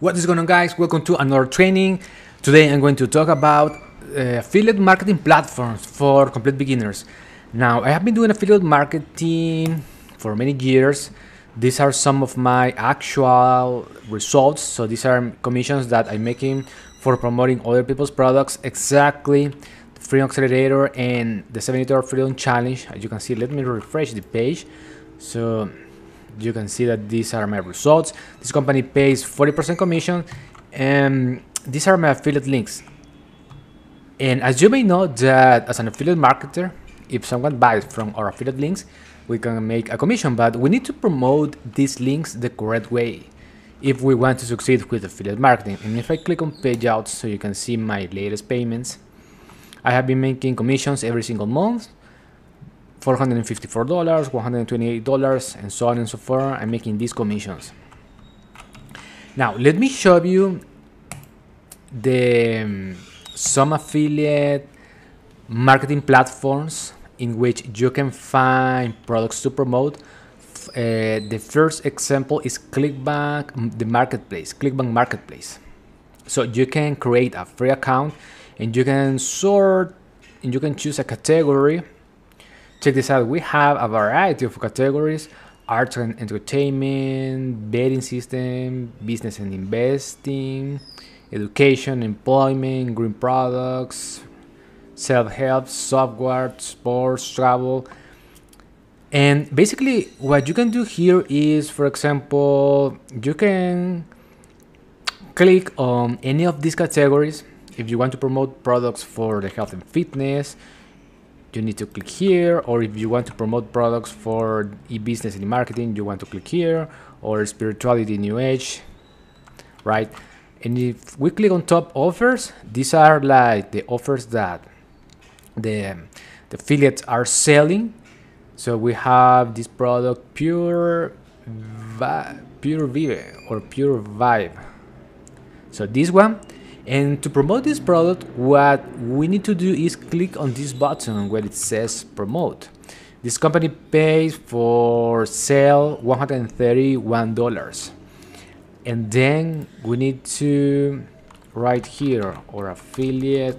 What is going on guys? Welcome to another training. Today I'm going to talk about uh, affiliate marketing platforms for complete beginners. Now I have been doing affiliate marketing for many years. These are some of my actual results. So these are commissions that I'm making for promoting other people's products. Exactly Freedom Accelerator and the 70 Hour Freedom Challenge. As you can see, let me refresh the page. So you can see that these are my results. This company pays 40% commission and these are my affiliate links. And as you may know that as an affiliate marketer, if someone buys from our affiliate links, we can make a commission, but we need to promote these links the correct way if we want to succeed with affiliate marketing. And if I click on payouts so you can see my latest payments, I have been making commissions every single month $454, $128, and so on and so forth. I'm making these commissions. Now, let me show you the um, some affiliate marketing platforms in which you can find products to promote. Uh, the first example is ClickBank, the marketplace, ClickBank Marketplace. So you can create a free account and you can sort and you can choose a category Check this out, we have a variety of categories, arts and entertainment, betting system, business and investing, education, employment, green products, self-help, software, sports, travel. And basically what you can do here is, for example, you can click on any of these categories if you want to promote products for the health and fitness, you need to click here or if you want to promote products for e-business and e-marketing you want to click here or spirituality new age right? And if we click on top offers these are like the offers that the, the affiliates are selling. So we have this product pure pure vive or pure vibe. So this one and to promote this product, what we need to do is click on this button where it says promote. This company pays for sale $131. And then we need to write here our affiliate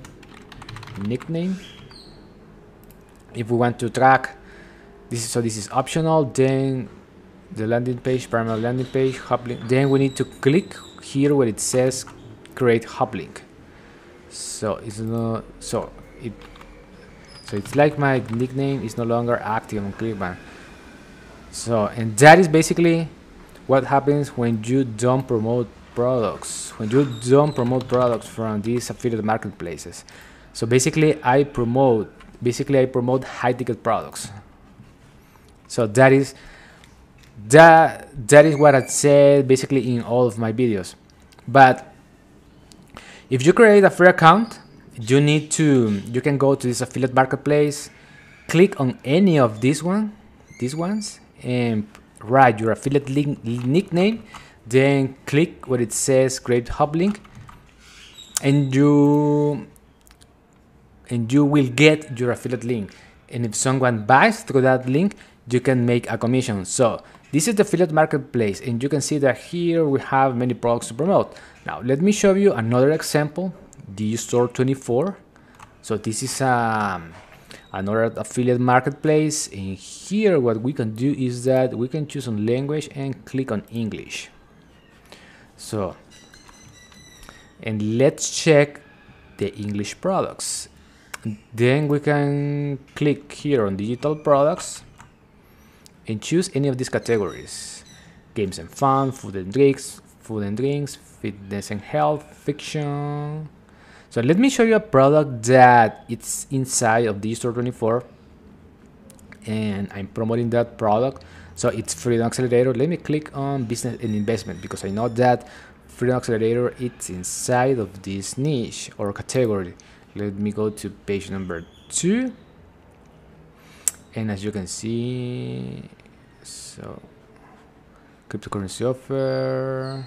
nickname. If we want to track this is so this is optional, then the landing page, primary landing page, then we need to click here where it says create hub link so it's no so it so it's like my nickname is no longer active on clickbank. So and that is basically what happens when you don't promote products when you don't promote products from these affiliate marketplaces. So basically i promote basically i promote high ticket products. So that is that that is what i said basically in all of my videos. But if you create a free account, you need to, you can go to this affiliate marketplace, click on any of these one, these ones, and write your affiliate link, nickname, then click where it says create hub link, and you and you will get your affiliate link. And if someone buys through that link, you can make a commission. So this is the affiliate marketplace and you can see that here we have many products to promote. Now let me show you another example, Digistore 24. So this is um, another affiliate marketplace and here what we can do is that we can choose on language and click on English. So and let's check the English products. Then we can click here on digital products and choose any of these categories. Games and fun, food and drinks, food and drinks, fitness and health, fiction. So let me show you a product that it's inside of Digistore 24 and I'm promoting that product. So it's Freedom Accelerator. Let me click on business and investment because I know that Freedom Accelerator it's inside of this niche or category. Let me go to page number two. And as you can see, so cryptocurrency offer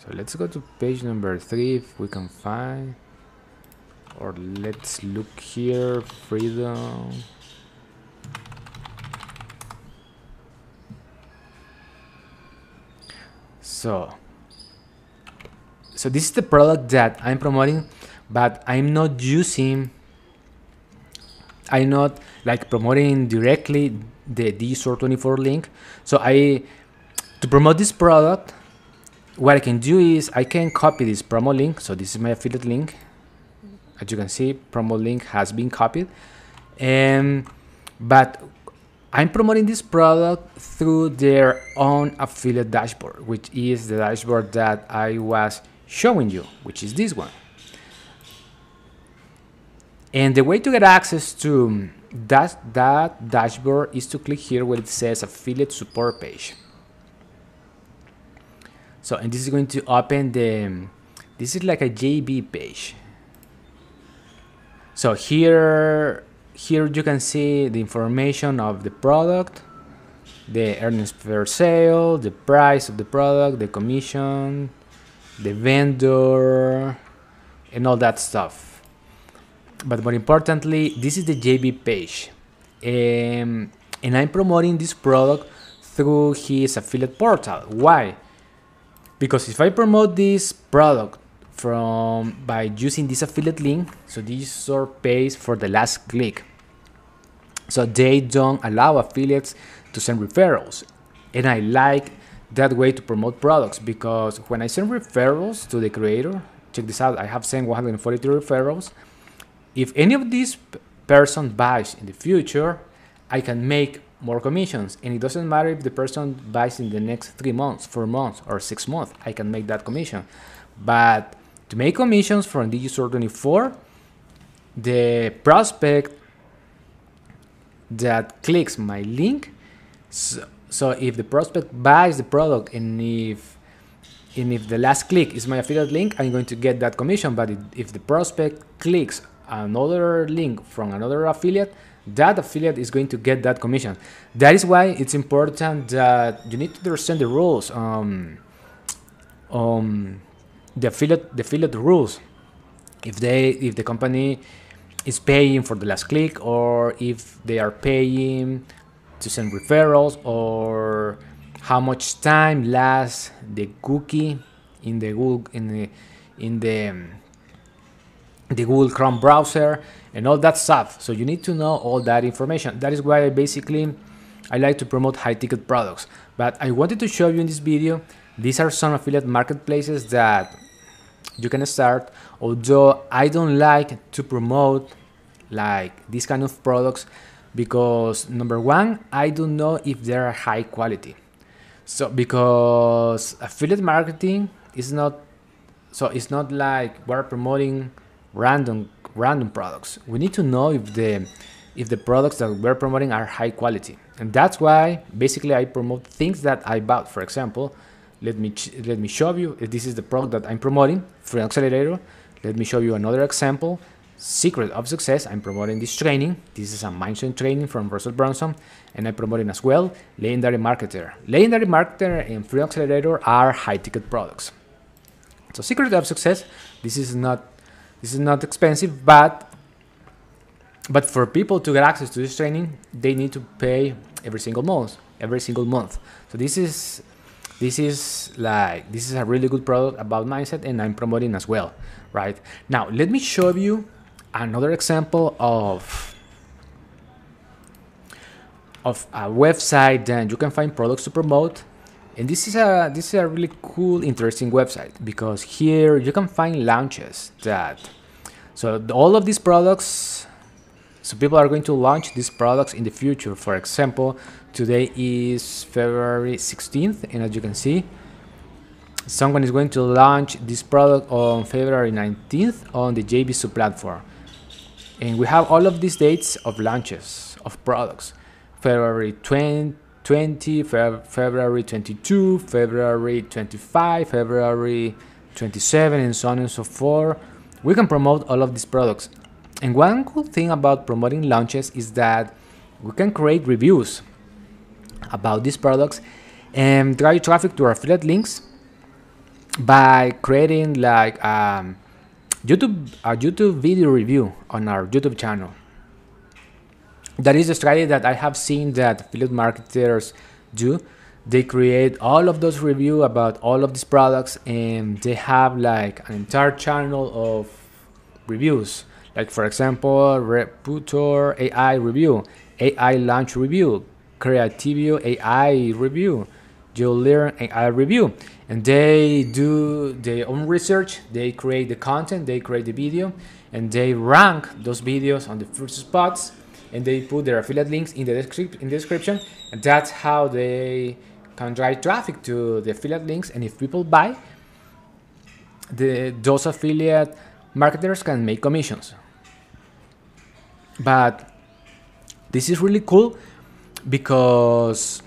so let's go to page number three if we can find or let's look here freedom So, so this is the product that I'm promoting, but I'm not using, I'm not like promoting directly the DigiStore24 link. So I, to promote this product, what I can do is I can copy this promo link. So this is my affiliate link. As you can see, promo link has been copied. And, but I'm promoting this product through their own affiliate dashboard, which is the dashboard that I was showing you, which is this one. And the way to get access to that, that dashboard is to click here where it says affiliate support page. So, and this is going to open the, this is like a JV page. So here here you can see the information of the product, the earnings per sale, the price of the product, the commission, the vendor, and all that stuff. But more importantly, this is the JV page. Um, and I'm promoting this product through his affiliate portal. Why? Because if I promote this product from by using this affiliate link, so Digistore pays for the last click. So they don't allow affiliates to send referrals. And I like that way to promote products because when I send referrals to the creator, check this out, I have sent 142 referrals. If any of these person buys in the future, I can make more commissions. And it doesn't matter if the person buys in the next three months, four months, or six months, I can make that commission. But to make commissions from Digistore24, the prospect that clicks my link so, so if the prospect buys the product and if and if the last click is my affiliate link i'm going to get that commission but if the prospect clicks another link from another affiliate that affiliate is going to get that commission. That is why it's important that you need to understand the rules um, um the affiliate the affiliate rules. If they if the company is paying for the last click or if they are paying to send referrals or how much time lasts the cookie in the Google in the in the the Google Chrome browser and all that stuff. So you need to know all that information. That is why I basically I like to promote high ticket products. But I wanted to show you in this video, these are some affiliate marketplaces that you can start although i don't like to promote like these kind of products because number one i don't know if they are high quality so because affiliate marketing is not so it's not like we're promoting random random products. We need to know if the if the products that we're promoting are high quality. And that's why basically i promote things that i bought. For example let me let me show you this is the product that I'm promoting Free Accelerator let me show you another example. Secret of success I'm promoting this training. This is a mindset training from Russell Brunson and I'm promoting as well legendary marketer. Legendary marketer and Free Accelerator are high ticket products. So secret of success this is not this is not expensive but but for people to get access to this training they need to pay every single month every single month. So this is this is like this is a really good product about mindset and i'm promoting as well right? Now let me show you another example of of a website that you can find products to promote and this is a this is a really cool interesting website because here you can find launches that so all of these products so people are going to launch these products in the future for example Today is February 16th, and as you can see, someone is going to launch this product on February 19th on the JVZoo platform. And we have all of these dates of launches of products. February 20, 20 Feb February 22, February 25, February 27, and so on and so forth. We can promote all of these products. And one cool thing about promoting launches is that we can create reviews about these products and drive traffic to our affiliate links by creating like um, YouTube a YouTube video review on our YouTube channel. That is a strategy that I have seen that affiliate marketers do. they create all of those review about all of these products and they have like an entire channel of reviews. Like for example reputor ai review ai launch review creativio ai review learn ai review. And they do their own research they create the content they create the video and they rank those videos on the first spots and they put their affiliate links in the, in the description. And that's how they can drive traffic to the affiliate links. And if people buy the those affiliate marketers can make commissions. But this is really cool because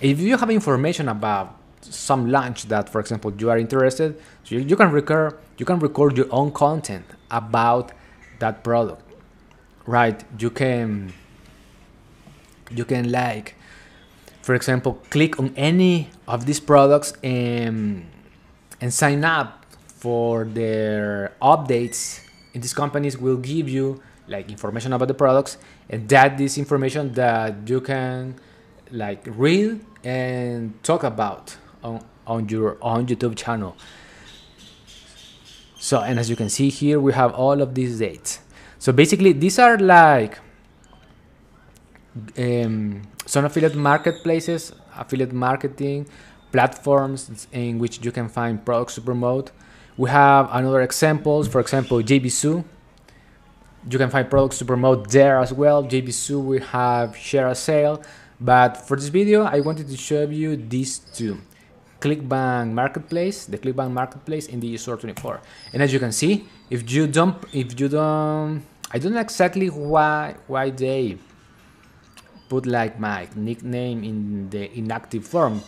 if you have information about some launch that for example you are interested you, you can record you can record your own content about that product right you can you can like for example click on any of these products and and sign up for their updates. And these companies will give you like information about the products. And that is information that you can like read and talk about on, on your own youtube channel. So and as you can see here we have all of these dates so basically these are like um, some affiliate marketplaces affiliate marketing platforms in which you can find products to promote. We have another examples for example JVZoo you can find products to promote there as well. JVZoo we have ShareASale. But for this video I wanted to show you these two. Clickbank marketplace the clickbank marketplace in Digistore 24 and as you can see if you don't if you don't I don't know exactly why why they put like my nickname in the inactive form.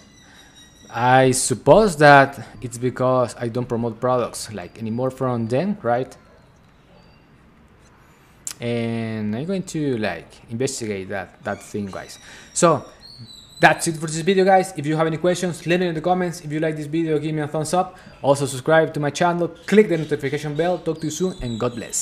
I suppose that it's because I don't promote products like anymore from them right? And I'm going to like investigate that that thing guys. So that's it for this video guys. If you have any questions let me know in the comments. If you like this video give me a thumbs up. Also subscribe to my channel. Click the notification bell. Talk to you soon and god bless